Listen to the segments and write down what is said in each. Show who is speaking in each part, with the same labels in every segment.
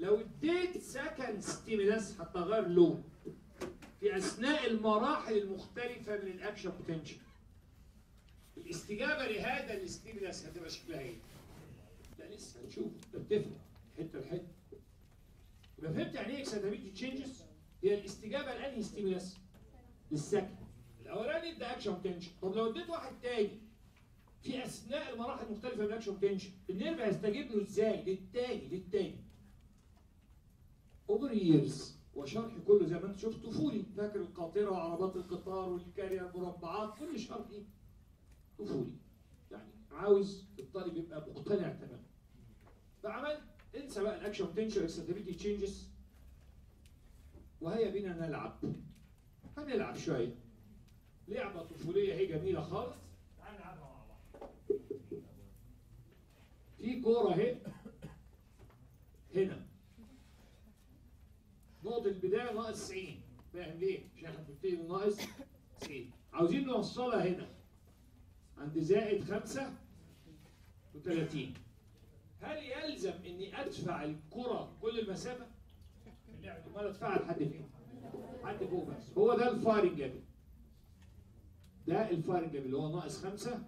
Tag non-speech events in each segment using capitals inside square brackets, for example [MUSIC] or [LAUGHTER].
Speaker 1: لو اديت second stimulus هتغير لون في أثناء المراحل المختلفة من ال action potential الاستجابة لهذا ال stimulus هتبقى شكلها إيه؟ لا لسه هنشوف ده بتفرق حتة لحتة يبقى فهمت يعني إيه excitability changes؟ هي الاستجابة لأنهي stimulus؟ لل second الأولاني ادى action potential طب لو اديت واحد تاني في أثناء المراحل المختلفة من ال action potential ال nerve هيستجيب له إزاي؟ للتاني للتاني over years وشرح كله زي ما انت شفت. طفولي فاكر القاطرة وعربات القطار والكارير مربعات كل شرحي طفولي. يعني عاوز الطالب يبقى مقتنع تماما. فعملت انسى بقى ال action potential excitability changes وهيا بينا نلعب. هنلعب شوية. لعبة طفولية هي جميلة خالص. تعال نلعبها مع بعض في كورة اهي هنا. نقطة البداية ناقص 90 فاهم ليه؟ عشان إحنا بنبتدي من ناقص 90 عاوزين نوصلها هنا عند زائد 35 هل يلزم إني أدفع الكرة كل المسافة؟ اللعبة امال ادفعها لحد فين؟ لحد فوق بس هو ده ال firing level ده ال firing level اللي هو ناقص 65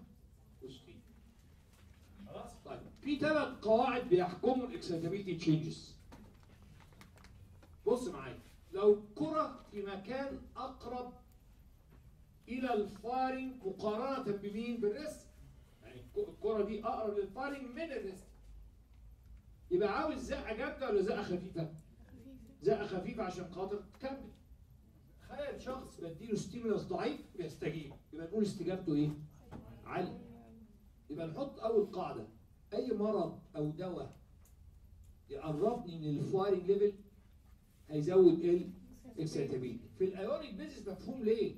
Speaker 1: خلاص؟ طيب في ثلاث قواعد بيحكموا ال excitability changes بص معايا لو الكرة في مكان أقرب إلى ال firing مقارنة بمين؟ بال rest يعني الك- الكرة دي أقرب لل firing من ال rest يبقى عاوز زقة جامدة ولا زقة خفيفة؟ زقة خفيفة عشان خاطر تكمل تخيل شخص بديله stimulus ضعيف بيستجيب يبقى نقول استجابته إيه؟ عالية يبقى نحط أول قاعدة أي مرض أو دواء يقربني من ال firing level هيزود إيه؟ excitability في ال ionic basis مفهوم ليه؟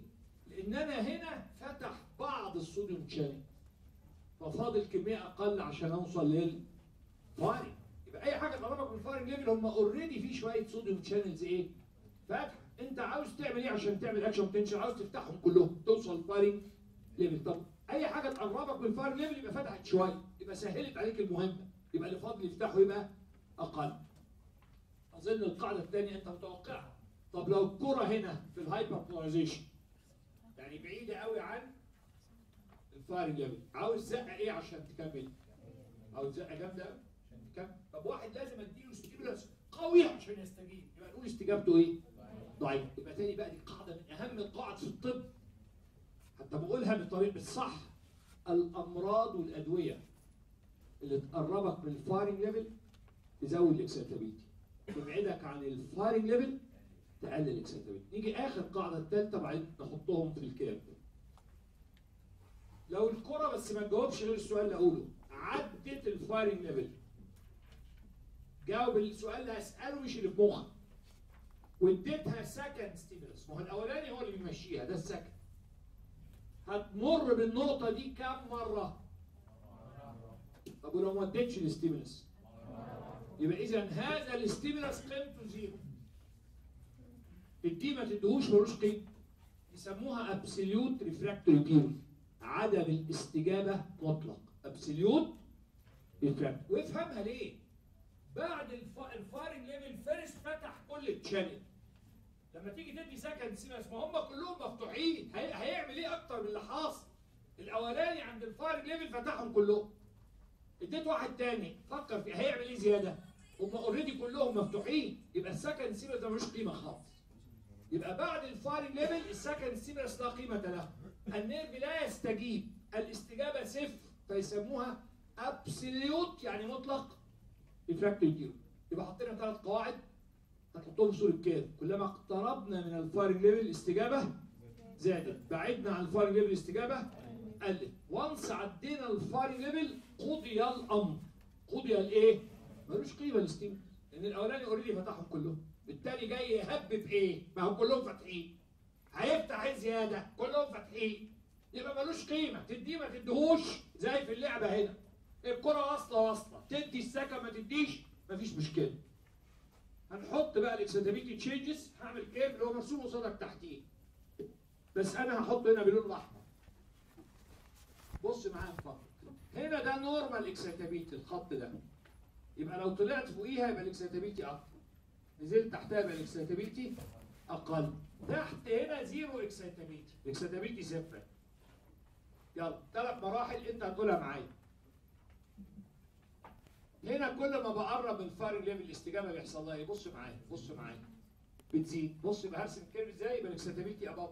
Speaker 1: لأن أنا هنا فتح بعض الصوديوم channel ففاضل كمية أقل عشان أوصل لل firing يبقى أي حاجة تقربك من ال firing level هم already في شوية صوديوم channels إيه؟ فاتحه أنت عاوز تعمل إيه عشان تعمل action potential عاوز تفتحهم كلهم. توصل ال firing level طب أي حاجة تقربك من ال firing level يبقى فتحت شوية. يبقى سهلت عليك المهمة. يبقى اللي فاضل يفتحه يبقى أقل. أظن القاعدة الثانية أنت متوقعها. طب لو الكرة هنا في ال hyperpolarization يعني بعيدة قوي عن ال firing level عاوز زقة إيه عشان تكمل؟ عاوز زقة جامدة عشان تكمل؟ طب واحد لازم أديله stimulus قوي عشان يستجيب. يبقى نقول استجابته إيه؟ ضعيف. يبقى تاني بقى دي قاعدة من أهم القواعد في الطب. حتى بقولها بطريقة الصح الأمراض والأدوية اللي تقربك من ال firing level تزود ال excitability تبعدك عن ال firing level تقلل ال excitability نيجي آخر قاعدة الثالثه بعدين نحطهم في الكاب لو الكرة بس ما تجاوبش غير السؤال اللي أقوله عدت ال firing level جاوب السؤال اللي هساله مش اللي في مخك. واديتها second stimulus ما هو الأولاني هو اللي بيمشيها ده ال second هتمر بالنقطة دي كام مرة؟ طب ولو ما اديتش ال stimulus يبقى إذا هذا ال stimulus قيمته zero. الدي ما تدهوش ملوش قيمة. يسموها absolute refractory period عدم الاستجابة مطلق. absolute refractory. وافهمها ليه؟ بعد الف... ال firing level first فتح كل ال channel لما تيجي تدي second stimulus ما هم كلهم مفتوحين. هي... هيعمل إيه أكتر من اللي حاصل؟ الأولاني عند ال firing level فتحهم كلهم. اديت واحد تاني فكر في هيعمل إيه زيادة؟ هم already كلهم مفتوحين يبقى ال second stimulus ده ملوش قيمة خالص. يبقى بعد ال firing level ال second stimulus لا قيمة له. ال nerve لا يستجيب. الاستجابة صفر فيسموها absolute يعني مطلق refractory period يبقى حطينا ثلاث قواعد هنحطهم في صوره كده كلما اقتربنا من ال firing level الاستجابة زادت. بعدنا عن ال firing level الاستجابة قلت once عدينا ال firing level قضي الأمر. قضي الإيه؟ ملوش قيمة ال stimulus لأن الأولاني already فتحهم كلهم. التاني جاي يهبب إيه؟ ما هم كلهم فاتحين. هيفتح إيه زيادة؟ كلهم فاتحين. يبقى ملوش قيمة. تديه ما تديهوش زي في اللعبة هنا. الكرة واصلة واصلة. تدي السكة ما تديش مفيش مشكلة. هنحط بقى ال excitability changes هعمل كام اللي هو مرسوم قصادك تحتيه. بس أنا هحطه هنا باللون الاحمر بص معايا فقط هنا ده normal excitability الخط ده. يبقى لو طلعت فوقيها يبقى ال excitability أكتر نزلت تحتها يبقى ال excitability أقل. تحت هنا zero excitability ال excitability صفر يلا ثلاث مراحل انت هتقولها معايا. هنا كل ما بقرب من ال firing level الاستجابه بيحصل لها إيه؟ بص معايا بص معايا. بتزيد. بص يبقى هرسم ال curve إزاي؟ يبقى ال excitability above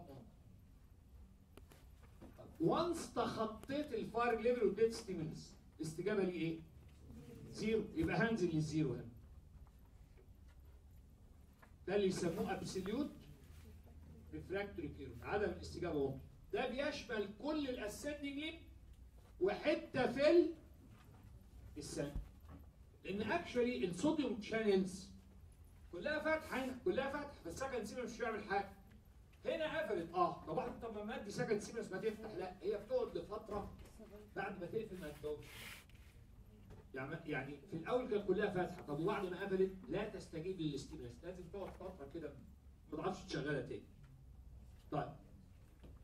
Speaker 1: once تخطيت ال firing level واديت stimulus الاستجابه ليه إيه؟ zero. يبقى هنزل لل zero هنا. ده اللي يسموه absolute refractory period عدم الاستجابة واضح. ده بيشمل كل ال ascending limb وحتة في ال- السن لأن actually ال sodium channels كلها فاتحة هنا كلها فاتحة بس second stimulus مش بيعمل حاجة. هنا قفلت. آه. طب واحد طب ما ادي second stimulus ما تفتح لا هي بتقعد لفترة بعد ما تقفل ما تدوش يعني يعني في الأول كانت كلها فاتحة. طب وبعد ما قفلت لا تستجيب لل stimulus لازم تقعد فترة كده ما تعرفش تشغلها تاني. طيب.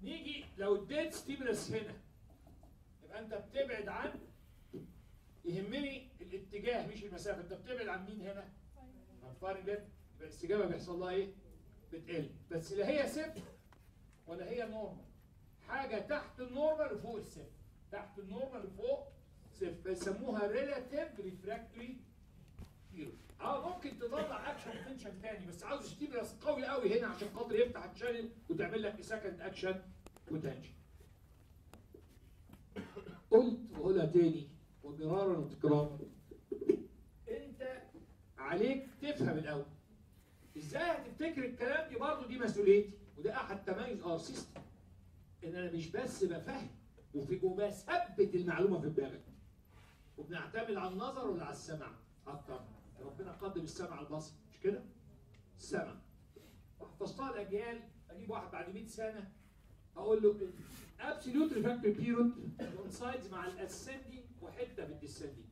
Speaker 1: نيجي لو اديت stimulus هنا يبقى انت بتبعد عن يهمني الاتجاه مش المسافة. انت بتبعد عن مين هنا؟ عن firing level يبقى الاستجابة بيحصل لها إيه؟ بتقل. بس لا هي صفر ولا هي normal حاجة تحت ال normal وفوق الصفر تحت ال normal وفوق صفر بيسموها relative refractory آه ممكن تطلع action potential تاني بس عاوز stimulus قوي قوي هنا عشان خاطر يفتح ال channel وتعمل لك second action potential قلت وقولها تاني ومرارا وتكرارا. انت عليك تفهم الأول. إزاي هتفتكر الكلام دي برضه دي مسؤوليتي؟ وده أحد تميز our system. إن أنا مش بس بفهم وبثبت المعلومة في دماغك وبنعتمد على النظر ولا على السمع؟ أكتر. ربنا قدم السمع البصر. مش كده؟ السمع. وحفظتها الأجيال أجيب واحد بعد 100 سنة أقول له absolute refractory period coincides مع ال ascending وحته في ال descending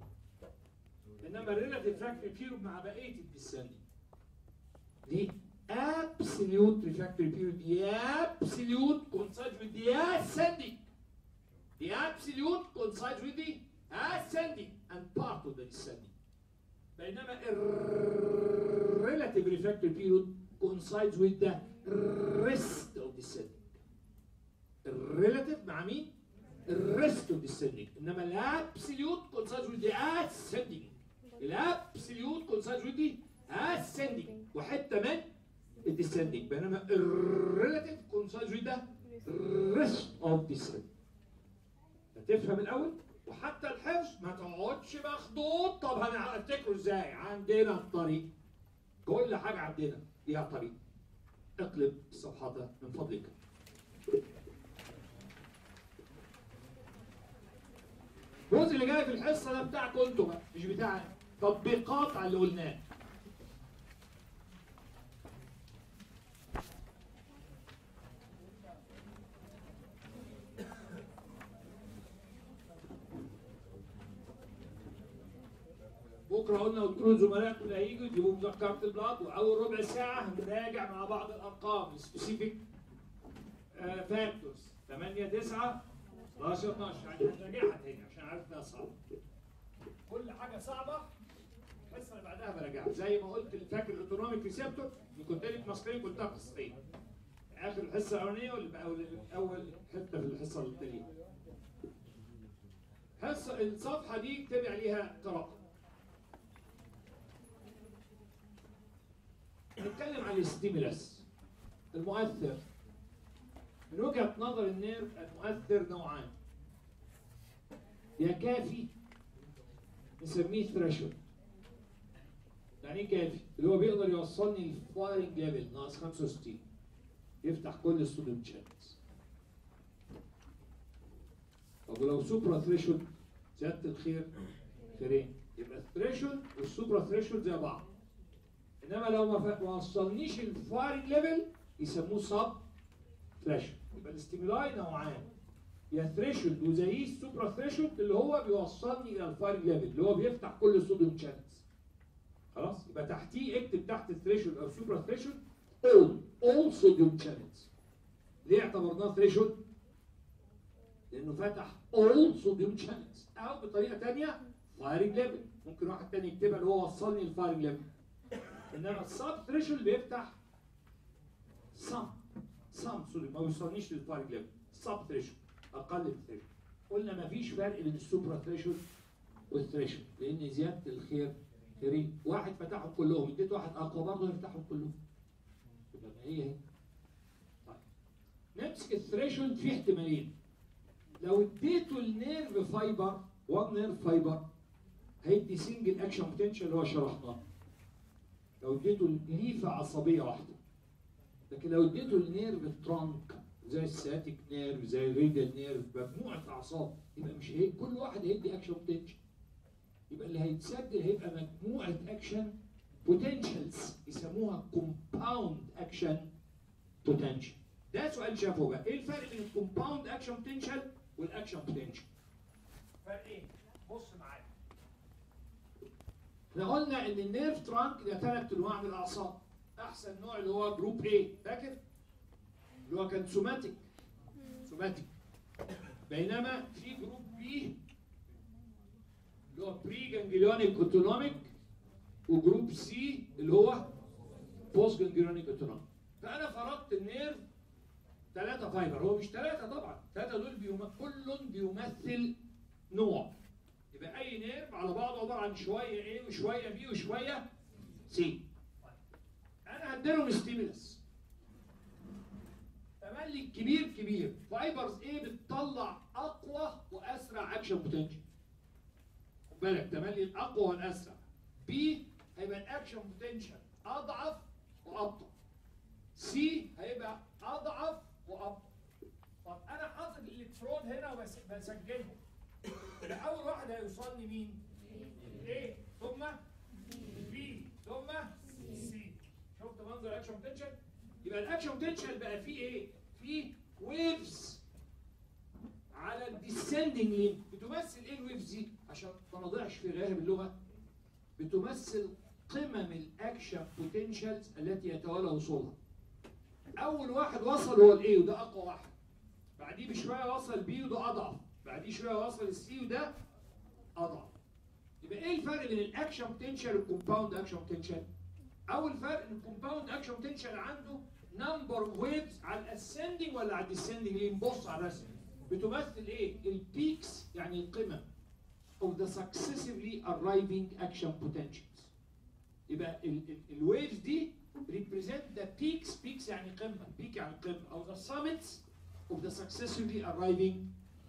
Speaker 1: إنما ال relative refractory period مع بقية ال descending دي absolute refractory period the absolute coincides with the ascending the absolute coincides with the ascending and part of the descending بينما ال relative refractory period coincides with the rest of descending الريلاتيف مع مين؟ الريست اوف descending انما الابسوليوت coincides with the ascending الابسوليوت coincides with the ascending وحته من ال descending بينما ال relative with the rest of descending هتفهم الأول؟ وحتى الحفظ ما تقعدش مخضوض. طب هنفتكره إزاي؟ عندنا الطريق. كل حاجة عندنا. ليها طريق. اقلب الصفحات ده من فضلك. الجزء اللي جاي في الحصة ده بتاعكم أنتوا. مش بتاع تطبيقات على اللي قلناه. بكره قلنا له زملائكم اللي هيجوا يجيبوا مذكره ال blood وأول ربع ساعة هنراجع مع بعض الأرقام specific factors 8 9 11 12 يعني هنراجعها تاني عشان عارف إنها صعبة. كل حاجة صعبة الحصه اللي بعدها براجعها زي ما قلت فاكر ال autonomic receptor كنت لك مصريين قلتها قصتين آخر الحصة الأولانية واللي اول حتة في الحصة التانية. حصة الصفحة دي اكتبي عليها قراءة. نتكلم عن ال stimulus المؤثر. من وجهة نظر ال nerve المؤثر نوعان. يا كافي نسميه threshold يعني إيه كافي؟ اللي هو بيقدر يوصلني لل firing level ناقص 65 يفتح كل ال sodium channels طب ولو supra threshold زيادة الخير خيرين. يبقى ال threshold وال supra threshold زي بعض. إنما لو ما وصلنيش ال firing level يسموه sub threshold يبقى ال stimuli نوعان. يا threshold وزيه ال supra threshold اللي هو بيوصلني إلى ال firing level اللي هو بيفتح كل ال sodium channels خلاص؟ يبقى تحتيه اكتب تحت ال threshold أو supra threshold all all sodium channels ليه اعتبرناه threshold؟ لأنه فتح all sodium channels أو بطريقة ثانية firing level. ممكن واحد تاني يكتبها اللي هو وصلني ال firing level. انما ال sub threshold بيفتح some some sorry ما بيوصلنيش لل firing level sub threshold أقل من ال threshold قلنا ما فيش فرق بين ال supra threshold وال threshold لأن زيادة الخير خيرين. واحد فتحهم كلهم اديت واحد أقوى برضه يفتحهم كلهم. يبقى ما هي طيب. نمسك ال threshold في احتمالين. لو اديته ال nerve fiber one nerve fiber هيدي single action potential اللي هو شرحناه. لو اديته ليفه عصبية واحدة. لكن لو اديته ال nerve trunk زي ال sciatic nerve زي ال radial nerve مجموعه أعصاب يبقى مش هي كل واحد هيدي action potential يبقى اللي هيتسجل هيبقى مجموعة action potentials يسموها compound action potential ده سؤال شافه بقى. إيه الفرق بين ال compound action potential وال action potential فرق إيه؟ بص معايا. إحنا قلنا إن ال nerve trunk ده ثلاث أنواع من الأعصاب. أحسن نوع اللي هو group A فاكر؟ اللي هو كان somatic. somatic. بينما في group B اللي هو preganglionic autonomic و group C اللي هو postganglionic autonomic فأنا فرضت ال nerve ثلاثة fiber هو مش ثلاثة طبعا. ثلاثة دول بيوم... كل بيمثل نوع. يبقى أي نيرف على بعضه عبارة عن شوية A وشوية B وشوية C. أنا هديلهم stimulus تملي الكبير كبير. fibers A بتطلع أقوى وأسرع action potential خد بالك تملي الأقوى والأسرع. B هيبقى ال action potential أضعف وأبطأ. C هيبقى أضعف وأبطأ. طب أنا حاطط الإلكترون هنا وبسجلهم ده أول واحد هيوصلني مين؟ A. ثم؟ B. ثم؟ C. شفت منظر ال action potential يبقى ال action potential بقى فيه إيه؟ فيه waves على ال descending limb بتمثل إيه ال waves دي؟ عشان ما نضيعش في غياهب اللغة. بتمثل قمم ال action potentials التي يتوالى وصولها. أول واحد وصل هو ال A وده أقوى واحد. بعديه بشوية وصل B وده أضعف. بعديه شوية وصل ال C وده اضعف يبقى إيه الفرق بين ال action potential وال compound action potential أول فرق إن ال compound action potential عنده number of waves على ال ascending ولا على ال descending ليه؟ نبص على الرسم بتمثل إيه؟ ال peaks يعني القمم of the successively arriving action potentials. يبقى ال waves دي represent the peaks. peaks يعني قمة. peak يعني قمة. أو the summits of the successively arriving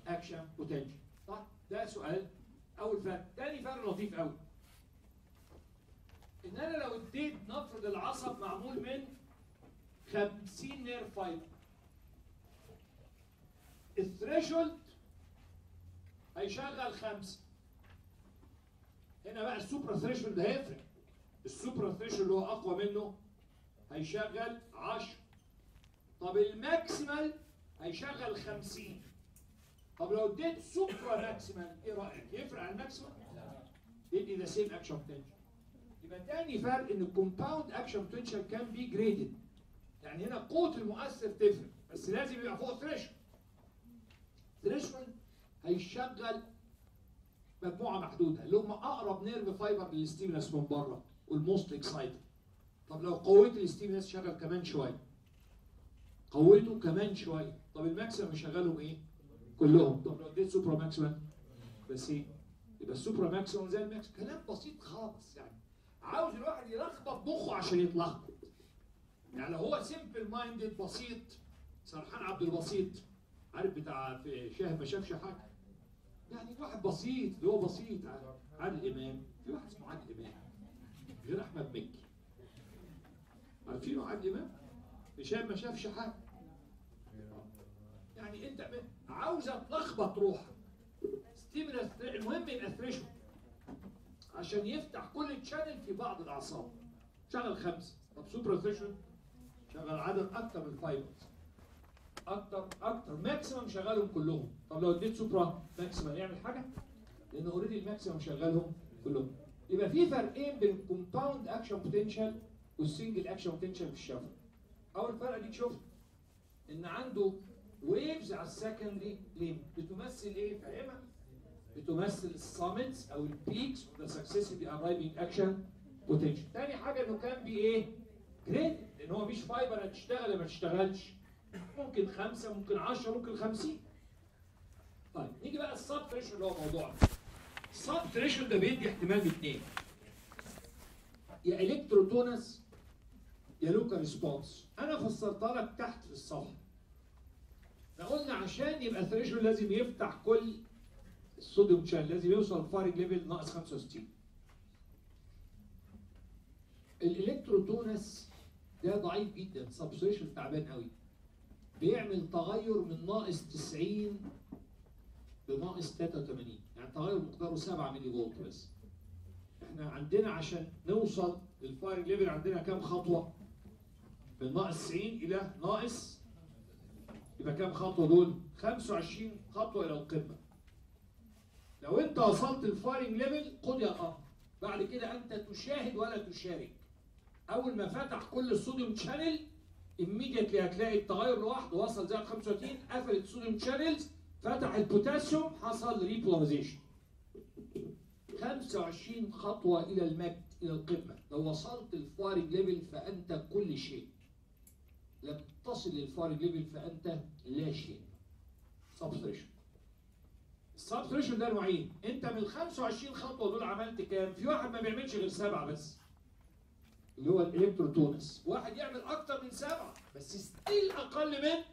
Speaker 1: action potential. صح؟ ده سؤال أول فرق. تاني فرق لطيف أوي. إن أنا لو اديت نفرض العصب معمول من 50 nerve fiber. ال threshold هيشغل خمسة. هنا بقى ال super threshold هيفرق. ال super threshold اللي هو أقوى منه هيشغل 10 طب ال maximal هيشغل 50 طب لو اديت supramaximal إيه رأيك؟ يفرق عن ال maximal يدي the same action potential يبقى تاني فرق إن ال compound action potential can be graded يعني هنا قوه المؤثر تفرق بس لازم يبقى فوق threshold threshold هيشغل مجموعة محدودة اللي هم أقرب nerve fiber لل stimulus من بره وال most excited طب لو قويت ال stimulus شغل كمان شوية. قويته كمان شوية. طب ال maximum يشغلهم إيه؟ كلهم. طب لو اديت supramaximum بس إيه؟ يبقى ال supramaximum زي ال maximum كلام بسيط خالص يعني. عاوز الواحد يلخبط مخه عشان يتلخبط. يعني لو هو simple minded بسيط سرحان عبد البسيط عارف بتاع في شاهد ما شافش حاجة يعني واحد بسيط اللي هو بسيط. عادل إمام. في واحد اسمه عادل إمام. غير أحمد مكي. عارفينه عادل إمام؟ شاهد ما شافش حاجة يعني أنت عاوزة تلخبط روحك. stimulus المهم يبقى threshold عشان يفتح كل channel في بعض الأعصاب. شغل خمسة. طب super threshold شغل عدد أكتر من ال fibers أكتر أكتر maximum شغلهم كلهم. طب لو اديت supramaximum يعمل حاجة؟ لأن already ال maximum شغلهم كلهم. يبقى في فرقين بين ال compound action potential وال single action potential في الشفره أول فرق دي شفت إن عنده waves على السكندري لين بتمثل إيه فاهمها بتمثل ال summits أو ال peaks of the successively arriving action potential تاني حاجة إنه can be إيه؟ graded لأن هو مش fiber هتشتغل ما تشتغلش. ممكن خمسة ممكن 10 ممكن 50 طيب نيجي بقى ال subthreshold اللي هو موضوعنا. ال subthreshold ده بيدي احتمال باثنين يا electrotonus يا local response أنا فسرتها لك تحت في الصفحة. إحنا قلنا عشان يبقى threshold لازم يفتح كل الصوديوم channel لازم يوصل firing level ناقص 65 ال electrotonus ده ضعيف جدا subthreshold تعبان قوي. بيعمل تغير من ناقص 90 لناقص 83 يعني تغير مقداره 7 ملي فولت بس. إحنا عندنا عشان نوصل لل firing level عندنا كام خطوة؟ من ناقص 90 إلى ناقص يبقى كام خطوة دول؟ 25 خطوة إلى القمة. لو أنت وصلت ال firing level خرج الأمر بعد كده أنت تشاهد ولا تشارك. أول ما فتح كل الصوديوم channel immediately هتلاقي التغير لوحده. وصل زائد 35 قفلت الصوديوم channels فتح البوتاسيوم حصل repolarization 25 خطوة إلى المجد إلى القمة. لو وصلت الفارج ليفل فأنت كل شيء. لم تصل لل firing level فأنت لا شيء. subthreshold stimulation ال subthreshold stimulation ده نوعين أنت من ال 25 خطوة دول عملت كام؟ في واحد ما بيعملش غير سبعة بس. اللي هو ال electrotonus. واحد يعمل أكتر من سبعة بس still أقل من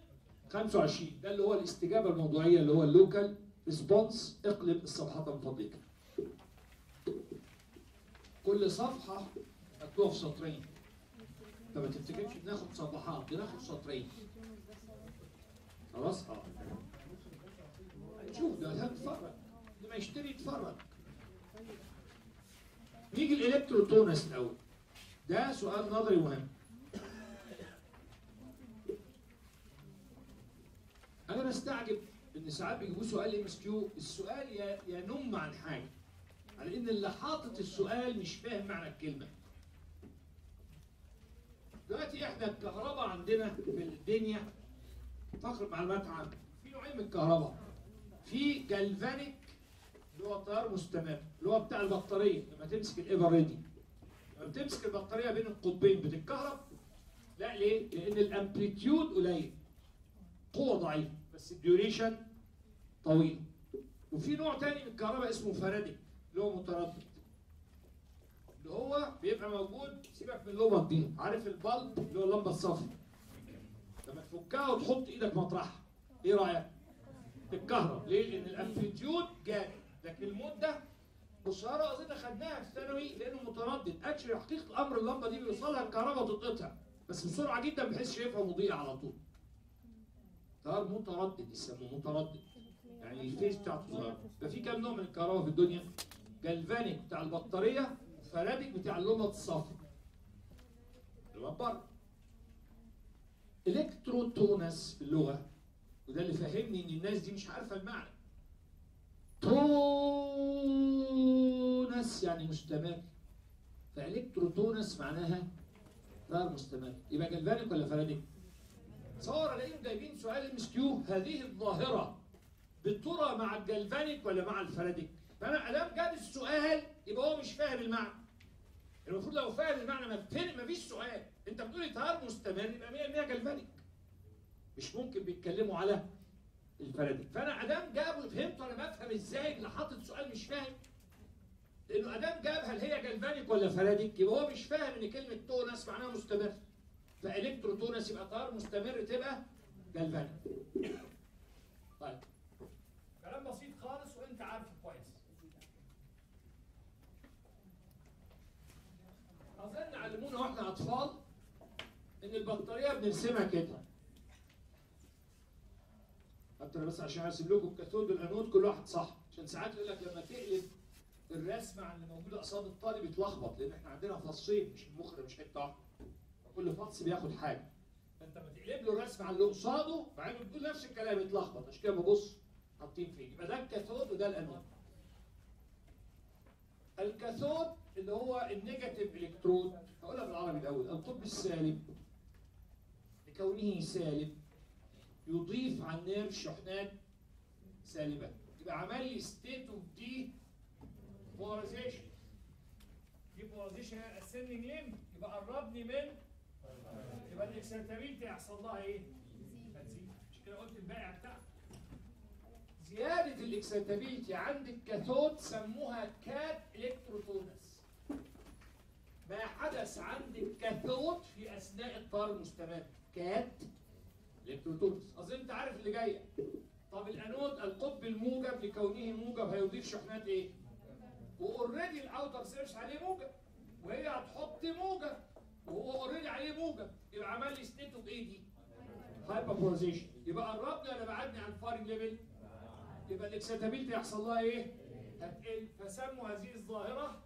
Speaker 1: 25 ده اللي هو الاستجابة الموضوعية اللي هو ال local response اقلب الصفحات من فضلك. كل صفحة مكتوبه في سطرين. انت ما تفتكرش بناخد صفحات بناخد سطرين. خلاص؟ آه. شوف ده هتتفرج لما يشتري يتفرج. نيجي ال electrotonus الأول. ده سؤال نظري مهم. أنا بستعجب إن ساعات بيجيبوا سؤال MCQ السؤال ينم عن حاجة. على إن اللي حاطط السؤال مش فاهم معنى الكلمة. دلوقتي إحنا الكهرباء عندنا في الدنيا فقر معلومات عامه في نوعين من الكهرباء. في galvanic اللي هو تيار مستمر اللي هو بتاع البطارية لما تمسك ال Eveready لما بتمسك البطارية بين القطبين بتتكهرب لا ليه؟ لأن ال amplitude قليل قوة ضعيفة بس ال duration طويل. وفي نوع تاني من الكهرباء اسمه faradic اللي هو متردد. اللي هو بيبقى موجود سيبك من اللمبه دي عارف ال bulb اللي هو اللمبة الصفراء لما تفكها وتحط إيدك مطرحها. إيه رأيك؟ تتكهرب ليه؟ لأن ال amplitude جامد لكن المدة قصيرة اظن خدناها في ثانوي لأنه متردد. actually حقيقه الامر اللمبة دي بيوصلها الكهرباء وتتقطع بس بسرعة جدا بحيث شايفها مضيئة على طول. تيار متردد يسموه متردد. يعني ال phase بتاعته صغيرة. ففي كام نوع من الكهرباء في الدنيا؟ galvanic بتاع البطارية faradic بتاع اللمبه الصفراء اللي بره. electrotonus في اللغة وده اللي فهمني إن الناس دي مش عارفة المعنى. tonus يعني مستمر. ف electrotonus معناها تيار مستمر. يبقى galvanic ولا faradic؟ تصور الاقيهم جايبين سؤال M هذه الظاهرة بترى مع ال galvanic ولا مع ال faradic؟ فأنا أدام جاب السؤال يبقى هو مش فاهم المعنى. المفروض لو فاهم المعنى ما فيش سؤال. انت بتقولي تيار مستمر يبقى 100% galvanic مش ممكن بيتكلموا على ال faradic فأنا أدام جابوا فهمت أنا بفهم إزاي اللي حاطط سؤال مش فاهم. لأنه أدام جاب هل هي galvanic ولا faradic يبقى هو مش فاهم إن كلمة tonus معناها مستمر. ف electrotonus يبقى تيار مستمر تبقى galvanic طيب. كلام بسيط خالص وأنت عارفه. وإحنا أطفال إن البطارية بنرسمها كده. حتى أنا بس عشان أرسم لكم ال cathode وال anode كل واحد صح. عشان ساعات يقول لك لما تقلب الرسمة عن اللي موجوده قصاد الطالب يتلخبط لأن إحنا عندنا فصين مش المخ مش حتة واحدة. فكل فص بياخد حاجة. فأنت لما تقلب له الرسمه على اللي قصاده مع انه بتقول نفس الكلام يتلخبط. عشان كده ببص حاطين فين. يبقى ده ال cathode وده ال anode ال cathode اللي هو ال negative electrode هقولها بالعربي الأول القطب السالب لكونه سالب يضيف على ال nerve شحنات سالبة. يبقى عمل لي state of depolarization depolarization ascending limb يبقى قربني من يبقى ال excitability هيحصل لها إيه؟ هتزيد مش كده قلت البائع بتاعك زيادة ال excitability عند ال cathode سموها catelectrotonus ما حدث عند ال cathode في أثناء التيار المستمر catelectrotonus أظن أنت عارف اللي جاية طب الانود القطب الموجب لكونه موجب هيضيف شحنات إيه؟ و already ال outer surface عليه موجب وهي هتحط موجب وهو already عليه موجب يبقى عمل لي state of إيه دي؟ hyperpolarization يبقى قربني ولا بعدني عن ال firing level؟ يبقى ال excitability يحصل لها إيه؟ هتقل فسموا هذه الظاهرة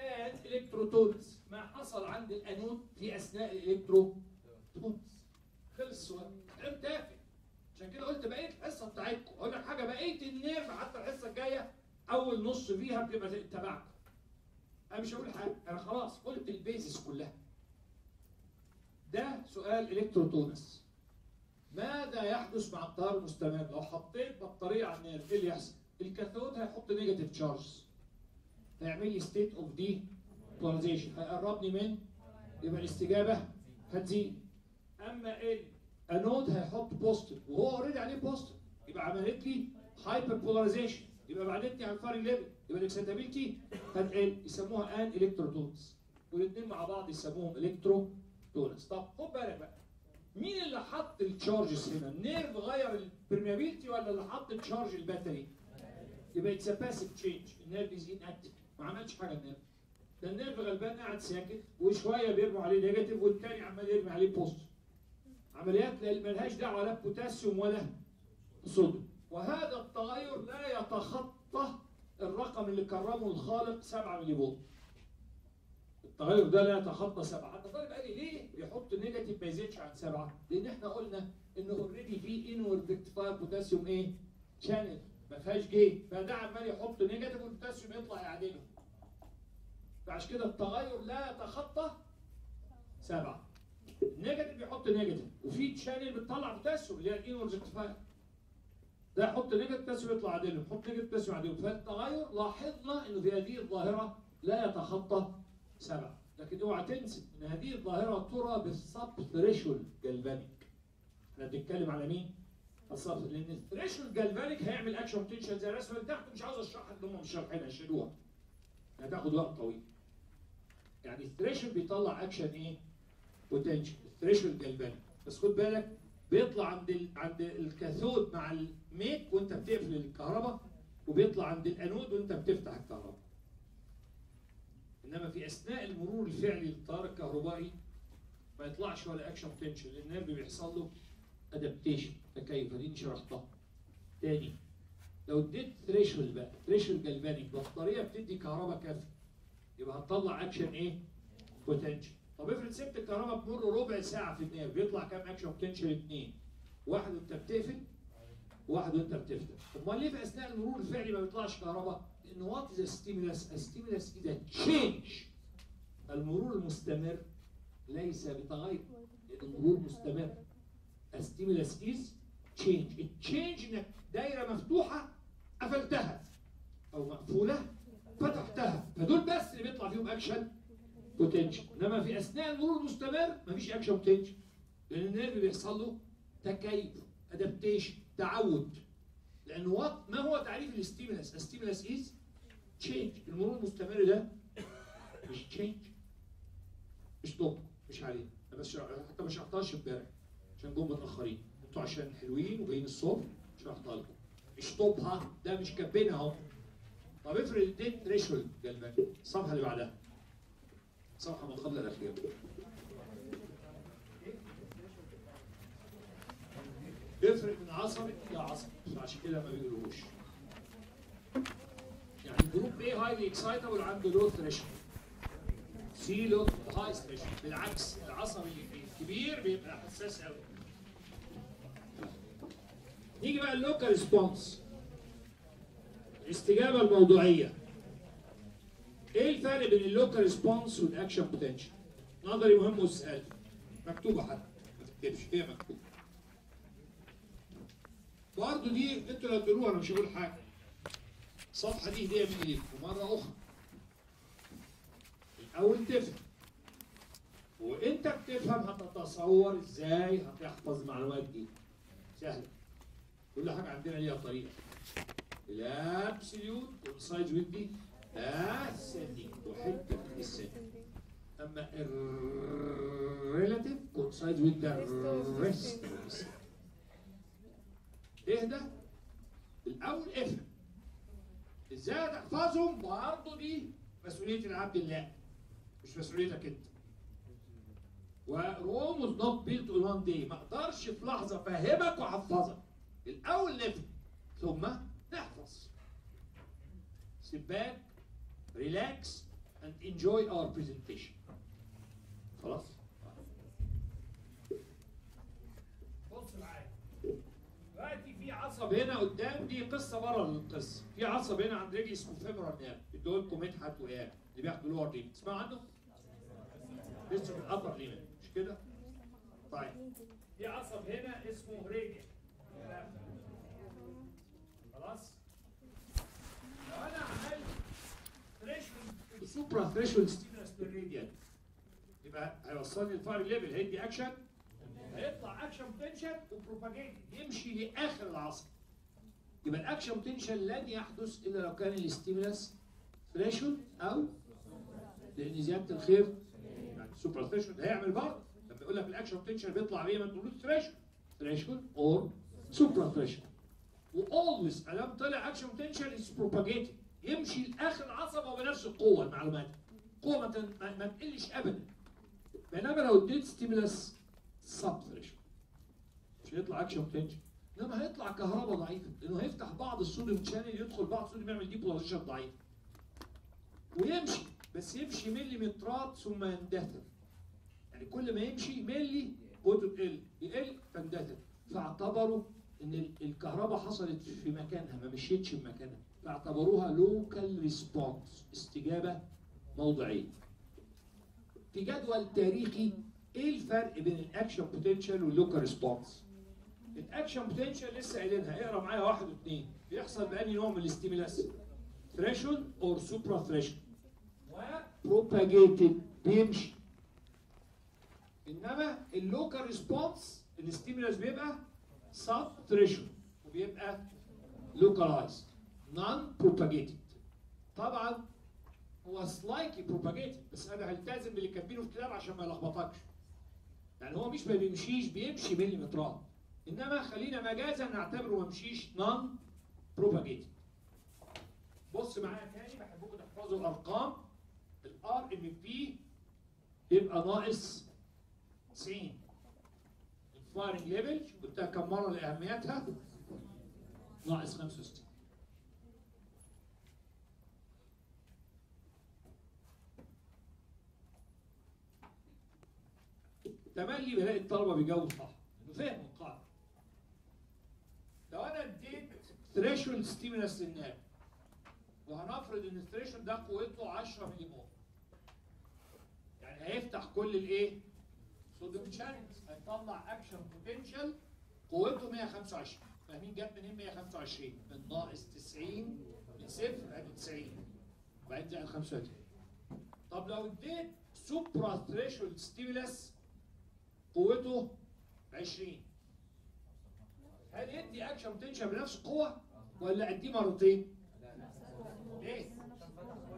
Speaker 1: anelectrotonus. ما حصل عند الانود في أثناء ال electrotonus. خلص السؤال تافه. عشان كده قلت بقيه الحصه بتاعتكم. أقول لك حاجة بقيه ال nerve حتى الحصة الجاية أول نص فيها بتبقى تبعكم أنا مش هقول حاجة. أنا خلاص قلت ال basis كلها. ده سؤال electrotonus. ماذا يحدث مع التيار المستمر؟ لو حطيت بطارية على ال nerve إيه اللي يحصل؟ ال cathode هيحط negative charge هيعمل لي state of depolarization هيقربني من؟ يبقى الاستجابة هتزيد. أما الانود هيحط positive وهو already عليه positive يبقى عملت لي hyperpolarization يبقى بعدتني عن ال firing level يبقى ال excitability هتقل يسموها anelectrotonus والاثنين مع بعض يسموهم electrotonus طب خد بالك بقى. مين اللي حط ال charges هنا؟ ال nerve غير ال permeability ولا اللي حط ال charge ال battery؟ يبقى it's passive change ال nerve is inactive ما عملش حاجة ال nerve ده ال nerve غلبان قاعد ساكت وشوية بيرموا عليه negative والتاني عمال يرمي عليه positive عمليات ملهاش دعوة لا بوتاسيوم ولا صوديوم. وهذا التغير لا يتخطى الرقم اللي كرمه الخالق 7 ملي فولت. التغير ده لا يتخطى 7 حتى طالب قال لي ليه يحط negative ما يزيدش عن 7 لأن إحنا قلنا إن already في inward rectifier potassium إيه؟ channel. ما فيهاش جي فده عمال يحط negative والبوتاسيوم يطلع يعدله. فعشان كده التغير لا يتخطى 7 ال negative بيحط negative وفي channel بتطلع بوتاسيوم اللي هي ال inward rectifier ده يحط negative بوتاسيوم يطلع عدله يحط negative بوتاسيوم عدله فالتغير لاحظنا إنه في هذه الظاهرة لا يتخطى سبعة. لكن اوعى تنسى إن هذه الظاهرة ترى بال subthreshold galvanic إحنا بنتكلم على مين؟ ال sub لأن ال threshold galvanic هيعمل action potential زي الرسمه اللي تحت مش عاوز اشرحها ان هم مش شارحينها شيلوها. هتاخد وقت طويل. يعني ال threshold بيطلع اكشن إيه؟ potential ال threshold galvanic بس خد بالك بيطلع عند ال... عند ال cathode مع ال make وأنت بتقفل الكهرباء وبيطلع عند الأنود وأنت بتفتح الكهرباء. إنما في أثناء المرور الفعلي للتيار الكهربائي ما يطلعش ولا action potential لأن بيحصل له adaptation تكيف دي شرحتها تاني لو اديت threshold بقى threshold galvanic بطارية بتدي كهرباء كافية يبقى هتطلع اكشن إيه؟ potential طب افرض سبت الكهرباء بمر ربع ساعة في ال nerve بيطلع كام action potential اثنين واحد وانت بتقفل وواحد وانت بتفتح امال ليه في أثناء المرور الفعلي ما بيطلعش كهرباء؟ لأن what is stimulus stimulus is change المرور المستمر ليس بتغير المرور مستمر. stimulus is change ال change انك دايرة مفتوحة قفلتها. أو مقفولة فتحتها. فدول بس اللي بيطلع فيهم action potential إنما في أثناء المرور المستمر مفيش action potential لأن ال nerve بيحصل له تكيف adaptation تعود. what ما هو تعريف ال stimulus ال stimulus is change المرور المستمر ده مش change مش طب مش عليه. أنا بس حتى ما شرحتهاش امبارح. عشان جم متاخرين أنتوا عشان حلوين وجايين الصبح شرحتها لكم مش طبها ده مش كاتبينها اهو. طب افرض اديت threshold galvanic الصفحة اللي بعدها. صفحة من قبل الاخيره يفرق من عصبي لعصبي عشان كده ما بيقولوش. يعني ال group A highly excitable عنده low threshold C له high threshold بالعكس العصبي الكبير بيبقى حساس قوي نيجي بقى ال local response الاستجابة الموضوعية. إيه الفرق بين ال local response وال action potential نظري مهم والسؤال مكتوبة حتى. ما تكتبش. هي مكتوبة. برضه دي أنتوا اللي هتقولوها أنا مش هقول حاجة. الصفحه دي هدية مني ليكم مره أخرى. الأول تفهم. وإنت بتفهم هتتصور إزاي هتحفظ المعلومات دي. سهلة. كل حاجة عندنا ليها طريقه ال absolute coincide with the ascending وحته descending أما ال relative coincide with the rest اهدى الأول افهم إزاي تحفظهم برضه دي مسؤولية العبد الله مش مسؤوليتك أنت. و Rome not built on one day ما أقدرش في لحظة أفهمك وأحفظك. الأول نفهم ثم نحفظ sit back relax and enjoy our presentation. خلاص؟ بص معايا. دلوقتي في عصب هنا قدام دي قصة بره القصة. في عصب هنا عند رجلي اسمه femoral nerve ادوه لكم مدحت واياد اللي بياخدوا lower دي تسمعوا عنه؟ لسه في ال upper مش كده؟ طيب. في عصب هنا اسمه radial خلاص؟ لو أنا عملت threshold suprathreshold stimulus بال radial يبقى هيوصلني لل firing level هيدي اكشن هيطلع action potential و propagate يمشي لآخر العصب يبقى ال action potential لن يحدث إلا لو كان ال stimulus threshold أو لأن زيادة الخير. suprathreshold هيعمل برضه لما يقول لك ال action potential بيطلع بيه ما تقولوش threshold threshold or super threshold و always ادام طلع action potential is propagating يمشي لآخر العصبه بنفس القوة المعلومات قوة ما تقلش ابدا. بينما لو اديت stimulus sub threshold مش هيطلع action potential إنما هيطلع كهرباء ضعيفة. لأنه هيفتح بعض ال sodium channel يدخل بعض الصوديوم يعمل depolarization ضعيف. ويمشي بس يمشي مليمترات ثم يندثر. يعني كل ما يمشي ملي قوته تقل يقل تندثر فاعتبروا إن ال- الكهرباء حصلت في مكانها ما مشيتش في مكانها فاعتبروها local response استجابة موضعية. في جدول تاريخي إيه الفرق بين ال action potential وال local response ال action potential لسه قايلينها. اقرأ معايا واحد واثنين بيحصل بأي نوع من ال stimulus threshold or supra threshold و propagated بيمشي. إنما ال local response ال stimulus بيبقى threshold وبيبقى localized non propagated طبعا هو slightly propagated بس أنا هلتزم باللي كاتبينه في الكتاب عشان ما يلخبطكش. يعني هو مش ما بيمشيش بيمشي مليمترات إنما خلينا مجازا نعتبره ما مشيش non propagated بص معايا تاني بحبكم تحفظوا الأرقام. ال RMP يبقى ناقص 90 ال firing level قلتها كم مره لاهميتها ناقص 65 تملي بلاقي الطلبه بيجاوبوا صح انه فاهم القاعده لو أنا اديت threshold stimulus لل nerve وهنفرض ان ال threshold ده قوته 10 ملي مول يعني هيفتح كل الايه؟ sodium channels هيطلع action potential قوته 125 فاهمين جاب منين 125 من ناقص 90 من صفر ادي 90 وبعدين زائد 35 طب لو اديت supra threshold stimulus قوته 20 هل يدي action potential بنفس القوة؟ ولا اديه مرتين؟ ليه؟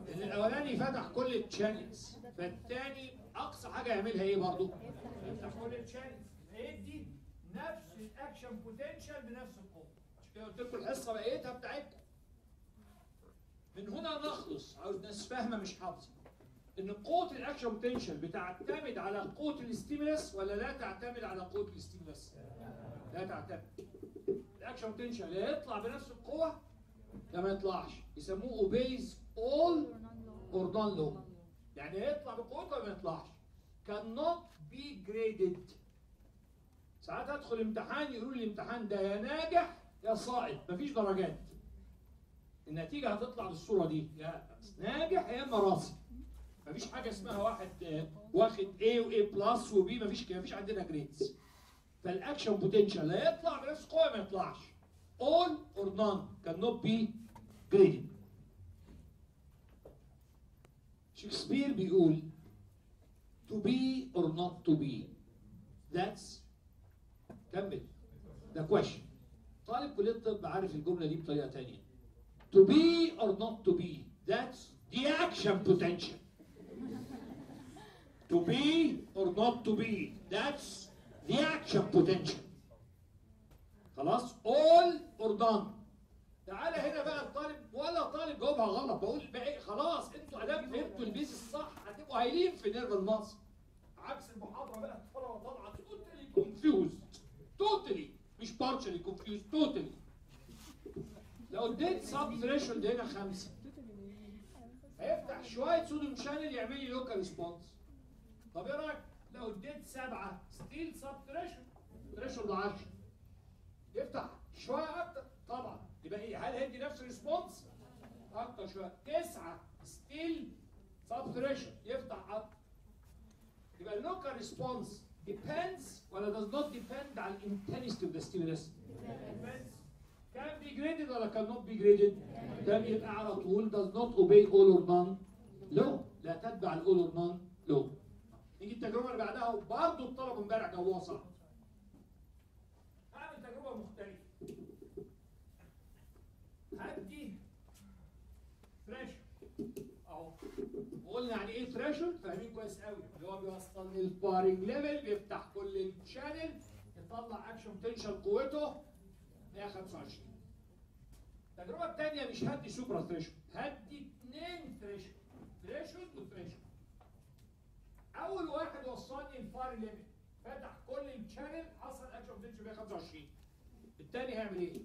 Speaker 1: لأن الأولاني فتح كل ال channels فالتاني أقصى حاجة يعملها إيه برضه؟ يفتح كل ال channels يدي نفس ال action potential بنفس القوة. عشان كده قلت لكم الحصة بقيتها بتاعتكم من هنا نخلص. عاوز ناس فاهمة مش حافظة. إن قوة ال action potential بتعتمد على قوة ال stimulus ولا لا تعتمد على قوة ال stimulus؟ لا تعتمد. ال action potential يا يطلع بنفس القوة يا ما يطلعش. يسموه obeys all or none law يعني يا يطلع بقوته ما يطلعش؟ cannot be graded. ساعات أدخل امتحان يقولوا لي الامتحان ده يا ناجح يا ساقط مفيش درجات. النتيجة هتطلع بالصورة دي. يا ناجح يا إما راسب. مفيش حاجة اسمها واحد واخد A و A plus و B. مفيش مفيش عندنا grades فال action potential يا يطلع بنفس قوة ما يطلعش. All or none. Cannot be graded. شكسبير بيقول to be or not to be that's كمل ده question طالب كلية الطب عارف الجملة دي بطريقة تانية to be or not to be that's the action potential to be or not to be that's the action potential خلاص all or none تعالى هنا بقى الطالب ولا طالب جاوبها غلط بقول بقى خلاص أنتوا ادام فهمتوا ال base الصح هتبقوا هايلين في nerve ال muscle عكس المحاضرة بقى الطلبة طالعة totally confused totally مش partially confused totally لو اديت sub threshold هنا خمسة. هيفتح شوية sodium channel يعمل لي local response طب إيه رأيك؟ لو اديت سبعة still sub threshold threshold 10 يفتح شوية أكتر. يبقى إيه هل هيدي نفس ال response؟ أكتر شوية. تسعة still sub threshold يفتح أكتر يبقى ال local response depends ولا does not depend على ال intensity of the stimulus depends. Can be graded ولا cannot be graded ده يبقى على طول does not obey all or none law لا تتبع ال all or none law. نيجي التجربة اللي بعدها وبرضه الطلبه امبارح جاوبوها صح. هدي threshold أهو. وقلنا يعني إيه threshold فاهمين كويس قوي اللي هو بيوصل لل firing level بيفتح كل ال channel يطلع action potential قوته 125 التجربه الثانية مش هدي supra threshold هدي اثنين threshold threshold و threshold أول واحد وصلني ال firing level فتح كل ال channel حصل action potential 125 الثاني هيعمل إيه؟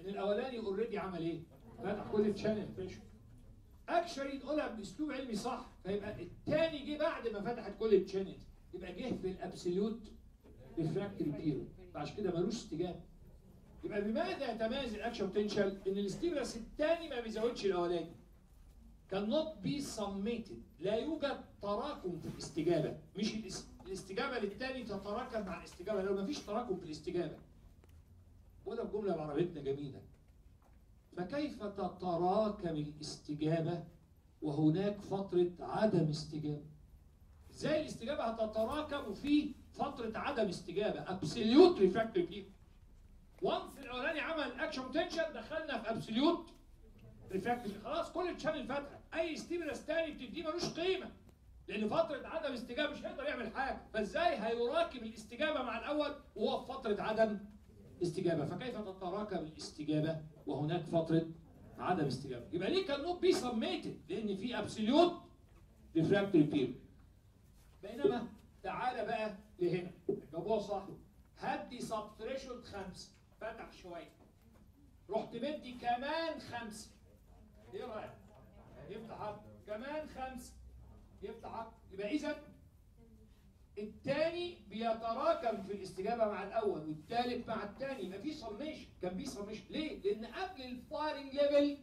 Speaker 1: لأن الأولاني already عمل إيه؟ فتح كل ال channel threshold actually نقولها باسلوب علمي صح فيبقى الثاني جه بعد ما فتحت كل ال channels يبقى جه في ال absolute refractory period فعشان كده ملوش استجابة. يبقى بماذا يتميز ال action potential إن ال stimulus الثاني ما بيزودش الأولاني. Cannot be summated. لا يوجد تراكم في الاستجابة. مش الاس- الاستجابة للثاني تتراكم مع الاستجابة. لو ما فيش تراكم في الاستجابة. وده الجملة بعربيتنا جميلة فكيف تتراكم الاستجابة وهناك فترة عدم استجابة؟ إزاي الاستجابة هتتراكم في فترة عدم استجابة؟ absolute refractory period. once الاولاني عمل action potential دخلنا في absolute refractory خلاص كل ال channels فاتحة أي stimulus تاني بتديه ملوش قيمة لأن فترة عدم استجابة مش هيقدر يعمل حاجة فإزاي هيراكم الاستجابة مع الأول وهو في فترة عدم استجابة. فكيف تتراكم الاستجابة وهناك فترة عدم استجابة؟ يبقى ليه كان not be summated لأن في absolute refractory period بينما تعالى بقى لهنا. جابوها صح. هدي subthreshold خمسة. فتح شوية. رحت مدي كمان خمسة. إيه رأيك؟ يفتح أكتر كمان خمسة. يفتح يبقى إذا الثاني بيتراكم في الاستجابة مع الأول والثالث مع الثاني مفيش سميشن كان في سميشن ليه؟ لأن قبل ال firing level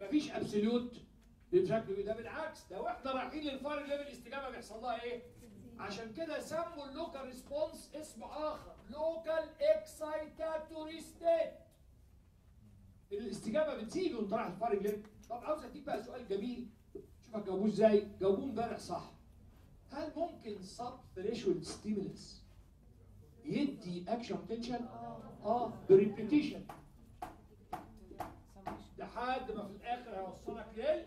Speaker 1: مفيش absolute refractory ده بالعكس ده وإحنا رايحين لل firing level الاستجابة بيحصل لها إيه؟ عشان كده سموا ال local response اسم آخر. local excitatory state الاستجابة بتزيد وانت رايح ال firing level طب عاوز أديك بقى سؤال جميل. شوف هتجاوبوه إزاي؟ جاوبوه امبارح صح. هل ممكن subthreshold stimulus يدي action potential؟ آه. ب repetition لحد ما في الآخر هيوصلك لل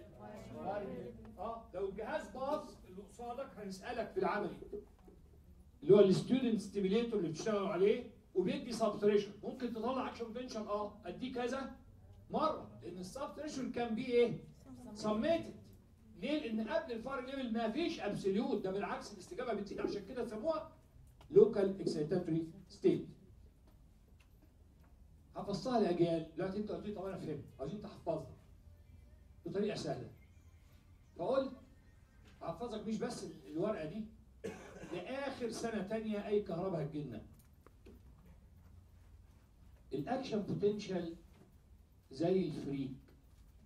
Speaker 1: آه. لو الجهاز باظ اللي قصادك هيسألك في العملي. اللي هو ال student stimulator اللي بتشتغلوا عليه وبيدي subthreshold ممكن تطلع action potential آه. اديه كذا مرة. لأن ال subthreshold كان بيه إيه؟ سميتد ليه؟ لأن قبل ال firing level ما فيش absolute. ده بالعكس الاستجابة بتزيد عشان كده سموها local excitatory state هفصلها لأجيال. دلوقتي أنت قلت لي طب أنا فهمت. عايزين تحفظها بطريقة سهلة. فقلت هحفظك مش بس الورقة دي لآخر سنة تانية أي كهرباء هتجيلنا. ال action potential زي الفريك.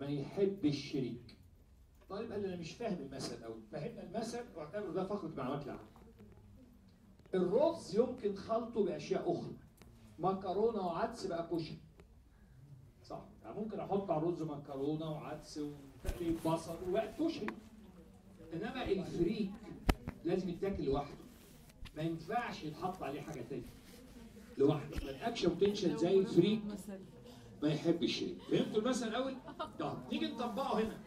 Speaker 1: ما يحب الشريك طالب قال لي أنا مش فاهم المثل قوي فهمنا المثل واعتبره ده فقره معلومات العامه الرز يمكن خلطه بأشياء أخرى. مكرونة وعدس بقى كشري. صح. يعني ممكن أحط على الرز مكرونة وعدس تقلي بصل وبقت كشري. إنما الفريك لازم يتاكل لوحده. ما ينفعش يتحط عليه حاجة تانية. لوحده. ال action potential زي الفريك ما يحبش شريك فهمتوا المثل الأول؟ طب نيجي نطبقه هنا.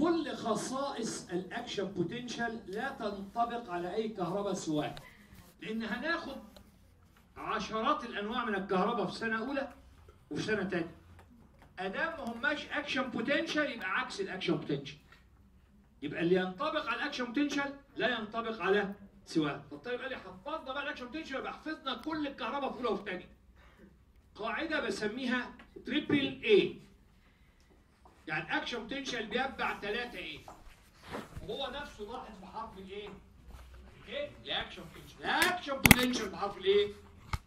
Speaker 1: كل خصائص ال action potential لا تنطبق على أي كهرباء سواء لأن هناخد عشرات الأنواع من الكهرباء في سنة أولى وفي سنة تانية. ادام ما هماش action potential يبقى عكس ال action potential يبقى اللي ينطبق على ال action potential لا ينطبق على سواه فالطالب قال لي حفظنا بقى ال action potential يبقى حفظنا كل الكهرباء في أولى وفي تانية قاعدة بسميها triple A يعني action potential بيتبع 3 A هو نفسه لاحظ بحرف الايه إيه الاكشن بوتنشال الاكشن بوتنشال بحرف الايه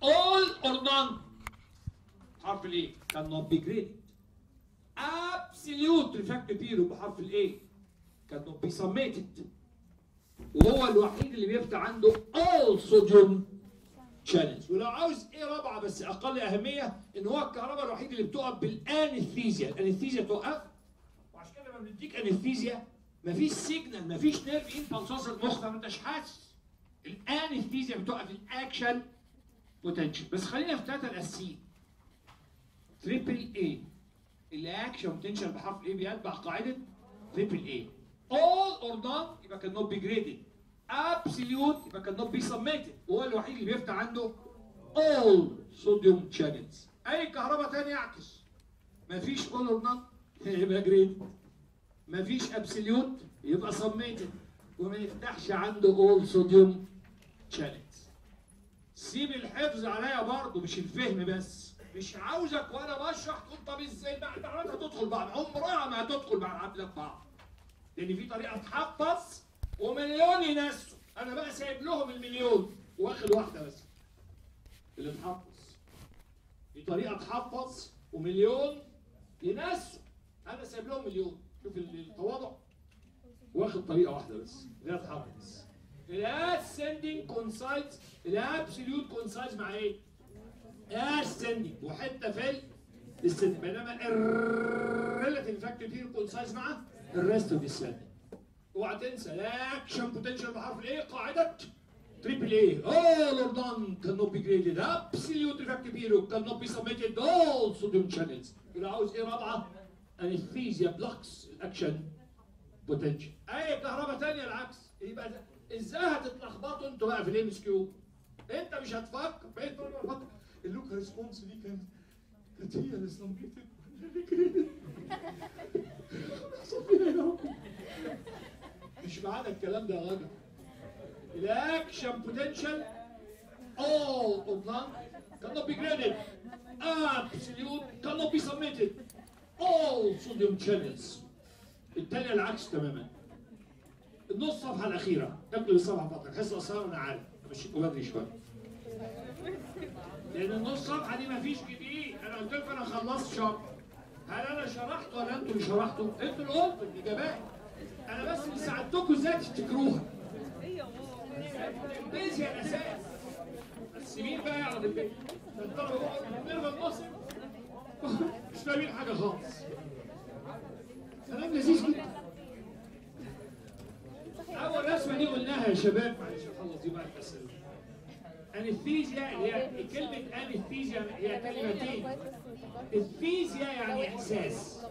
Speaker 1: all or none. بحرف ال A cannot be graded absolute refractory period بحرف ال A cannot be summated. وهو الوحيد اللي بيفتح عنده all sodium channels ولو عاوز A رابعة بس أقل أهمية إن هو الكهرباء الوحيد اللي بتقف بال anesthesia. ال anesthesia توقف لما بنديك anesthesia مفيش signal مفيش nerve impulse وصل المخ فما انتش حاسس. ال anesthesia بتوقف ال action potential بس خلينا في ثلاثة الاساسيين triple A ال action potential بحرف A بيتبع قاعدة triple A all or none يبقى cannot be graded. Absolute يبقى cannot be summated وهو الوحيد اللي بيفتح عنده all sodium channels. أي كهرباء تاني يعكس. مفيش all or none [LAUGHS] يبقى graded. مفيش absolute يبقى summated. وما يفتحش عنده all sodium channels سيب الحفظ عليا برضه مش الفهم بس. مش عاوزك وأنا بشرح تقول طب إزاي؟ بقى المعلومات هتدخل بعض. عمرها ما هتدخل مع العبد في بعض لأن في طريقة تحفظ ومليون ينسوا. أنا بقى سايب لهم المليون. واخد واحدة بس. اللي تحفظ. في طريقة تحفظ ومليون ينسوا. أنا سايب لهم مليون. شوف التواضع. واخد طريقة واحدة بس لا تحفظ ال ascending coincides ال absolute coincides مع إيه؟ ascending وحته في ال descending بينما ال relative refractory coincides مع ال rest of ال descending اوعى تنسى. ال action potential بحرف ال A قاعدة triple A all or none cannot be graded. Absolute refractory period cannot be summated all sodium channels. يبقى عاوز A رابعة؟ anesthesia blocks ال action potential أي كهرباء ثانية العكس. يبقى إزاي هتتلخبطوا أنتوا بقى في ال MCQ؟ أنت مش هتفكر بقيت تقول له فكر ال local response دي كانت كانت هي اللي سميتك مش معانا الكلام ده يا راجل. ال action potential all or none cannot be graded. Absolute cannot be summated. All sodium channels التانية العكس تماما. النص صفحة الأخيرة. اكتب الصفحة فقط. حصة أسرار أنا عارف. أمشيكوا بدري شوية. لأن النص صفحة دي مفيش جديد أنا قلت لكم أنا خلصت شرح. هل أنا شرحت ولا أنتوا اللي شرحتوا؟ أنتوا اللي قلتوا الإجابات أنا بس اللي ساعدتكم إزاي تفتكروها. ال base هي الأساس بس مين بقى يعرف ال base؟ الطلبة بقى نرمى النص مش فاهمين حاجة خالص. كلام لذيذ جدا. أول رسمة دي قلناها يا شباب معلش أخلص دي بقى الاسئله أنستيزيا هي كلمة أنستيزيا هي كلمتين استيزيا يعني إحساس.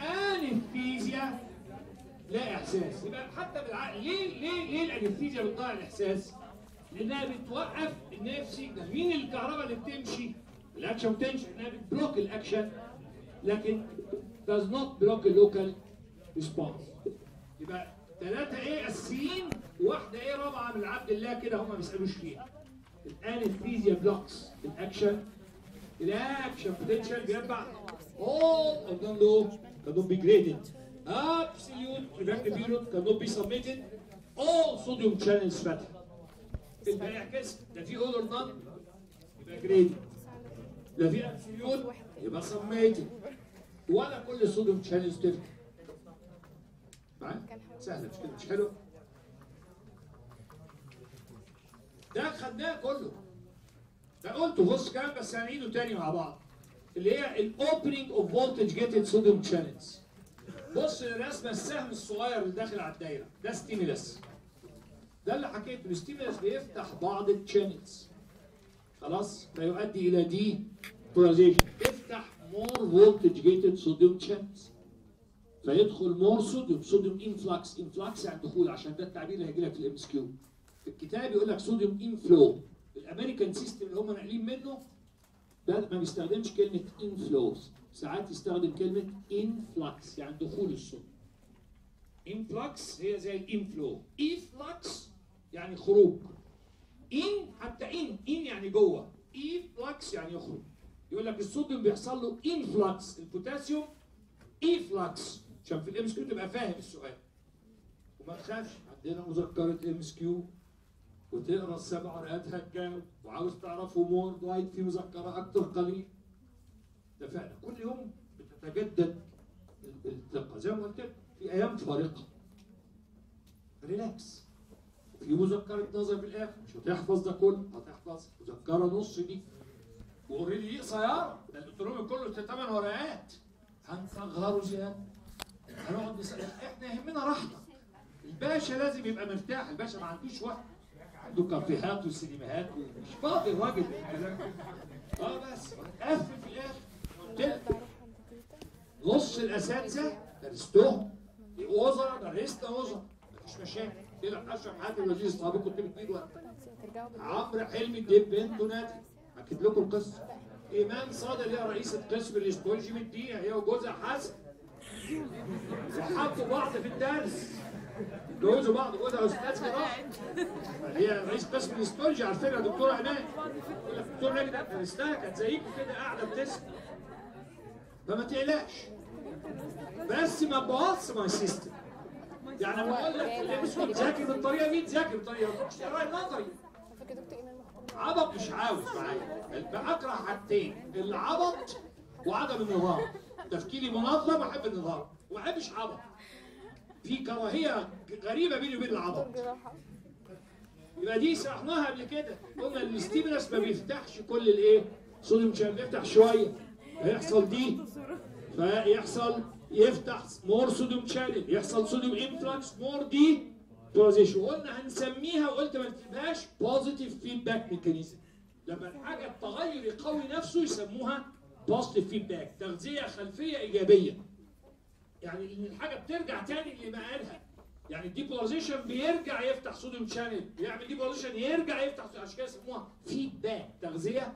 Speaker 1: أنستيزيا لا إحساس. يبقى حتى بالعقل ليه ليه ليه الأنستيزيا بتضيع الإحساس؟ لأنها بتوقف ال nerve signal مين الكهرباء اللي بتمشي؟ الاكشن بتمشي انها بت block ال action لكن does not block a local response. يبقى ثلاثة إيه اساسيين وواحدة إيه رابعة من عبد الله كده هم ما بيسألوش فيها ال anesthesia blocks ال action. ال action potential بيتبع all or none law cannot be graded. Absolute refractory period cannot be summated. All sodium channels فاتحة يبقى يعكس لا في or none يبقى graded. لا في absolute يبقى summated ولا كل ال sodium channels تفتح معايا؟ سهلة مش كده؟ مش حلو؟ ده خدناه كله. ده قلته بص كمان بس هنعيده تاني مع بعض. اللي هي ال opening of voltage gated sodium channels بص للرسمه السهم الصغير اللي داخل على الدايرة. ده stimulus ده اللي حكيته. ال stimulus بيفتح بعض ال channels خلاص؟ فيؤدي إلى depolarization افتح more voltage gated sodium channels فيدخل more sodium sodium influx influx يعني دخول عشان ده التعبير اللي هيجي لك في ال MCQ في الكتاب يقول لك sodium inflow ال American system اللي هم ناقلين منه ده ما بيستخدمش كلمة inflow ساعات يستخدم كلمة influx يعني دخول ال sodium influx هي زي ال inflow efflux يعني خروج. in حتى in. in يعني جوه. efflux يعني يخرج. يقول لك الصوديوم بيحصل له influx البوتاسيوم efflux عشان في ال MCQ تبقى فاهم السؤال. وما تخافش عندنا مذكرة MCQ وتقرأ السبع ورقات هتجاوب وعاوز تعرفوا more light في مذكرة أكتر قليل. اتفقنا كل يوم بتتجدد الثقه زي ما قلت لك في أيام فارقة. relax في مذكره نظر في الآخر مش هتحفظ ده كله هتحفظ مذكره نص دي. و already دي قصيره ده الإلكتروني كله ثمان ورقات. هنصغره زيادة. هنقعد نسأل. إحنا يهمنا راحتك. الباشا لازم يبقى مرتاح الباشا ما عندوش وقت. عنده كافيهات وسينماهات مش فاضي الراجل. آه بس. قفل في الآخر لك نص الأساتذة درستهم وزراء درسنا وزراء مفيش مشاكل. كده اشرف حاتم الوزير عمرو حلمي الدب بنته نادي. حكيت لكم القصة إيمان صادق اللي هي رئيسه قسم الاستولوجي مديها هي وجوزها حسن وحطوا بعض في الدرس. جوزوا بعض. جوزها أستاذ جراحه هي رئيس قسم ال histology عارفينها دكتورة ايمان دكتور نجد درستها كانت زيكم كده قاعدة بتسمع فما تقلقش. بس ما تبوظش my system يعني أقول لك تذاكر بالطريقة دي تذاكر بالطريقة دي. مش تقرا النظري عبط مش عاوز معايا. بكره حاجتين. العبط وعدم النظام. تفكيري منظم وأحب النظام. وما بحبش عبط. في كراهية غريبة بيني وبين العبط. يبقى دي شرحناها قبل كده. قلنا إن ال stimulus ما بيفتحش كل الإيه sodium channels بيفتح شوية. هيحصل دي. فيحصل يفتح more sodium channel يحصل sodium influx more depolarization قلنا هنسميها وقلت ما تكتبهاش positive feedback mechanism لما الحاجة التغير يقوي نفسه يسموها positive feedback تغذية خلفية إيجابية. يعني إن الحاجة بترجع تاني اللي ما قالها. يعني ال depolarization بيرجع يفتح sodium channel يعمل depolarization يرجع يفتح عشان كده يسموها feedback تغذية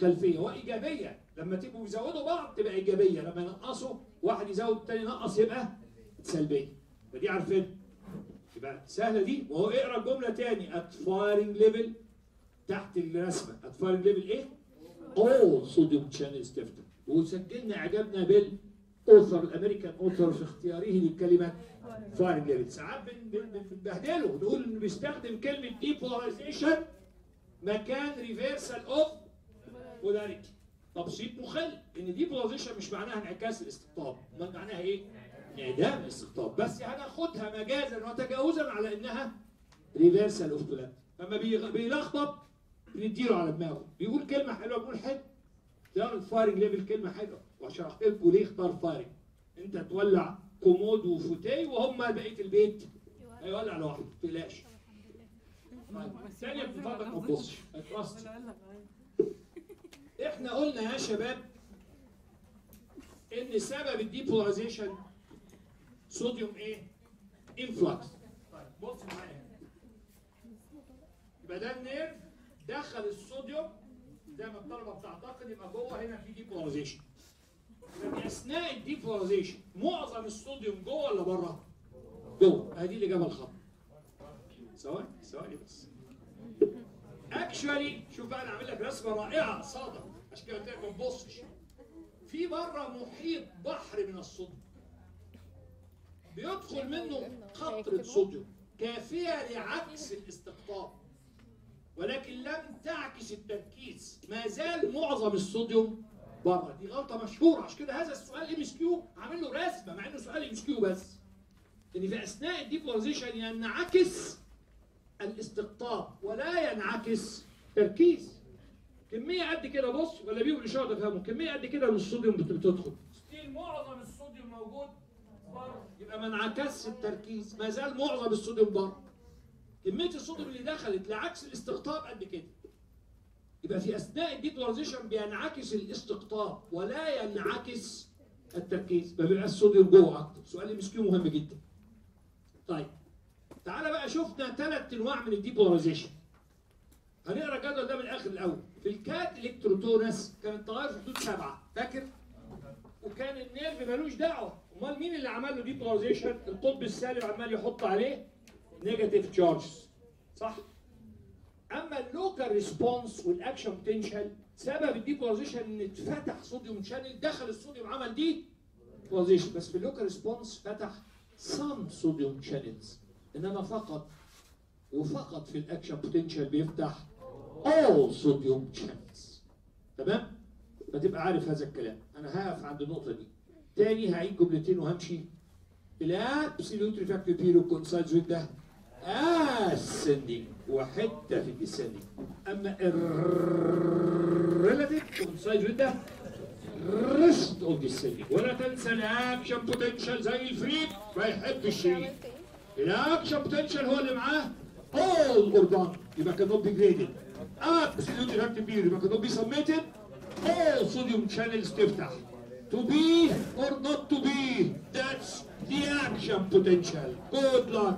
Speaker 1: خلفية. وايجابيه لما تبقوا يزودوا بعض تبقى إيجابية. لما ينقصوا واحد يزود التاني ينقص يبقى سلبيه فدي عارفين يبقى سهلة دي. وهو اقرأ الجمله تاني. at firing level تحت الرسمة. at firing level إيه؟ all sodium channels تفتح وسجلنا إعجابنا بال author ال American author في اختياره للكلمة firing level ساعات بن- بن- بنبهدله. نقول إنه بيستخدم كلمة depolarization مكان reversal of polarity تبسيط مخل إن depolarization مش معناها انعكاس الاستقطاب. امال معناها إيه؟ انعدام الاستقطاب. بس هناخدها مجازا وتجاوزا على إنها reversal of لما بيغ- بيلخبط بنديله على دماغه. بيقول كلمة حلوة بيقول حلو. ده ال firing level كلمة حلوة. وشرحت لكم ليه اختار firing أنت تولع كومود وفوتيه وهم بقية البيت. هيولع لوحده ما تقلقش. طيب، ثانية من فضلك ما تبصش. ما تبصش. إحنا قلنا يا شباب ان سبب ال depolarization sodium إيه؟ influx طيب بص معايا. يبقى ده ال nerve دخل الصوديوم زي ما الطلبة بتعتقد يبقى جوه هنا في depolarization. في أثناء ال depolarization معظم الصوديوم جوه ولا بره؟ جوه. أدي الإجابة الخطا ثواني ثواني بس. actually شوف بقى أنا عامل لك رسمة رائعة صادق. عشان كده قلت لك ما تبصش. في بره محيط بحر من الصوديوم بيدخل منه قطرة صوديوم كافية لعكس الاستقطاب. ولكن لم تعكس التركيز ما زال معظم الصوديوم بره. دي غلطة مشهورة. عشان كده هذا السؤال MCQ عامل له رسمة مع إنه سؤال MCQ بس. إن في أثناء ال depolarization ينعكس الاستقطاب ولا ينعكس تركيز. كمية قد كده بص ولا بيقول الاشاره تفهموا كمية قد كده من الصوديوم بت- بتدخل. still معظم الصوديوم موجود بره. يبقى ما انعكسش التركيز ما زال معظم الصوديوم بره. كمية الصوديوم اللي دخلت لعكس الاستقطاب قد كده. يبقى في أثناء ال depolarization بينعكس الاستقطاب ولا ينعكس التركيز. فبيبقى الصوديوم جوه أكتر. سؤال MCQ مهم جدا. طيب. تعالى بقى شفنا ثلاث انواع من ال depolarization هنقرأ الجدول ده من الآخر الأول. في ال catelectrotonus كان التغير في حدود سبعة. فاكر؟ وكان ال nerve ملوش دعوة. أمال مين اللي عمل له depolarization القطب السالب عمال يحط عليه negative charges صح؟ أما ال local response وال action potential سبب ال depolarization إن اتفتح sodium channel دخل الصوديوم عمل depolarization بس في ال local response فتح some sodium channels إنما فقط وفقط في ال action potential بيفتح all sodium channels تمام؟ فتبقى عارف هذا الكلام. أنا هقف عند النقطة دي. تاني هعيد جملتين وهمشي. ال absolute refractory period coincides ده ascending. وحتة في ال descending أما ال relative coincides ده rest of descending. ولا تنسى ال action potential زي الفريك ما يحبش شريك الاكشن بوتنشال هو اللي معاه all or done يبقى كان not be graded absolute reactive period يبقى كان not be submitted all sodium channels تفتح to be or not to be that's the action potential good luck